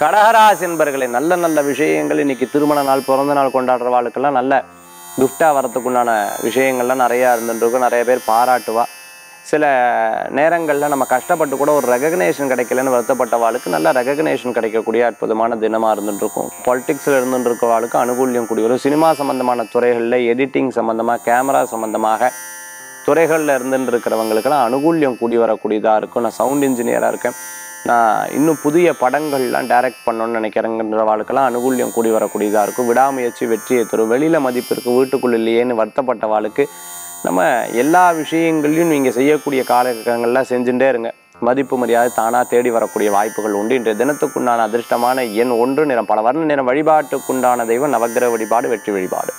கடகராசி என்பர்களே நல்ல நல்ல விஷயங்கள் இன்னைக்கு திருமண நாள் பிறந்த நாள் கொண்டாடுறவாளுக்கெல்லாம் நல்ல கிஃப்டாக வரத்துக்குண்டான விஷயங்கள்லாம் நிறையா இருந்துருக்கும் நிறைய பேர் பாராட்டுவா. சில நேரங்களில் நம்ம கஷ்டப்பட்டு கூட ஒரு ரெகக்னேஷன் கிடைக்கலன்னு வருத்தப்பட்டவாளுக்கு நல்ல ரெகக்னேஷன் கிடைக்கக்கூடிய அற்புதமான தினமாக இருந்துருக்கும் பாலிடிக்ஸில் இருந்துருக்கவாளுக்கு அனுகூல்யம் கூடிய வரும் சினிமா சம்மந்தமான துறைகளில் எடிட்டிங் சம்மந்தமாக கேமரா சம்மந்தமாக துறைகளில் இருந்துட்டு இருக்கிறவங்களுக்கெல்லாம் அனுகூல்யம் கூடி வரக்கூடியதாக இருக்கும். நான் சவுண்ட் இன்ஜினியராக இருக்கேன். நான் இன்னும் புதிய படங்கள்லாம் டைரக்ட் பண்ணணும்னு நினைக்கிறேங்கிறவாளுக்கெல்லாம் அனுகூல்யம் கூடி வரக்கூடியதாக இருக்கும். விடாமுயற்சி வெற்றியை தரும். வெளியில் மதிப்பு இருக்குது வீட்டுக்குள்ள இல்லையேன்னு வருத்தப்பட்ட வருத்தப்பட்டவாளுக்கு நம்ம எல்லா விஷயங்களையும் நீங்கள் செய்யக்கூடிய காலகட்டங்கள்லாம் செஞ்சுட்டே இருங்க. மதிப்பு மரியாதை தானாக தேடி வரக்கூடிய வாய்ப்புகள் உண்டு. இன்றைய தினத்துக்குண்டான அதிர்ஷ்டமான எண் ஒன்று நிறம் பல வர்ண நிறம் வழிபாட்டுக்குண்டான தெய்வம் நவக்கிரக வழிபாடு வெற்றி வழிபாடு.